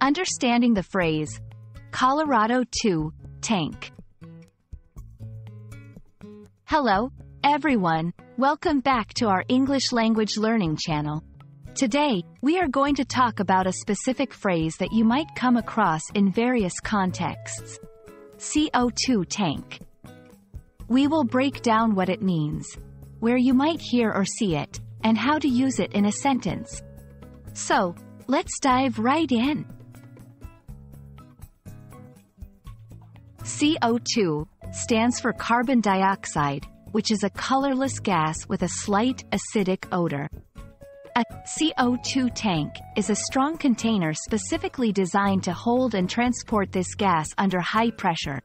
Understanding the phrase, Colorado 2, tank. Hello, everyone. Welcome back to our English language learning channel. Today, we are going to talk about a specific phrase that you might come across in various contexts. CO2 tank. We will break down what it means, where you might hear or see it, and how to use it in a sentence. So, let's dive right in. CO2 stands for carbon dioxide, which is a colorless gas with a slight acidic odor. A CO2 tank is a strong container specifically designed to hold and transport this gas under high pressure.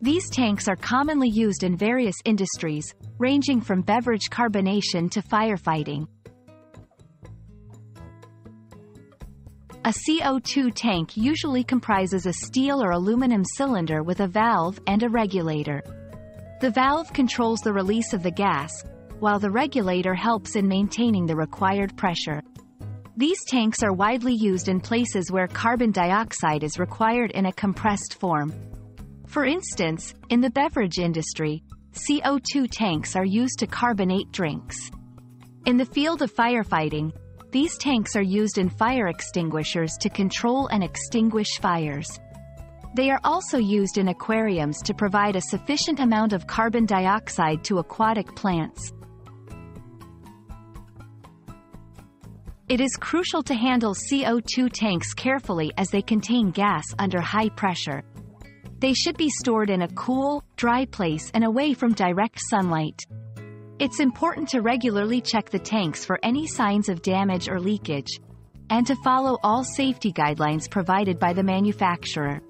These tanks are commonly used in various industries, ranging from beverage carbonation to firefighting. A CO2 tank usually comprises a steel or aluminum cylinder with a valve and a regulator. The valve controls the release of the gas, while the regulator helps in maintaining the required pressure. These tanks are widely used in places where carbon dioxide is required in a compressed form. For instance, in the beverage industry, CO2 tanks are used to carbonate drinks. In the field of firefighting, these tanks are used in fire extinguishers to control and extinguish fires. They are also used in aquariums to provide a sufficient amount of carbon dioxide to aquatic plants. It is crucial to handle CO2 tanks carefully as they contain gas under high pressure. They should be stored in a cool, dry place and away from direct sunlight. It's important to regularly check the tanks for any signs of damage or leakage, and to follow all safety guidelines provided by the manufacturer.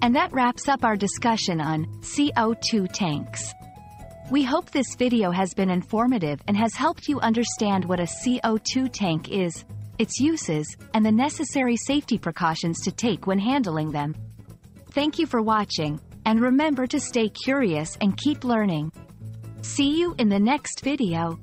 And that wraps up our discussion on CO2 tanks. We hope this video has been informative and has helped you understand what a CO2 tank is, its uses, and the necessary safety precautions to take when handling them. Thank you for watching, and remember to stay curious and keep learning. See you in the next video.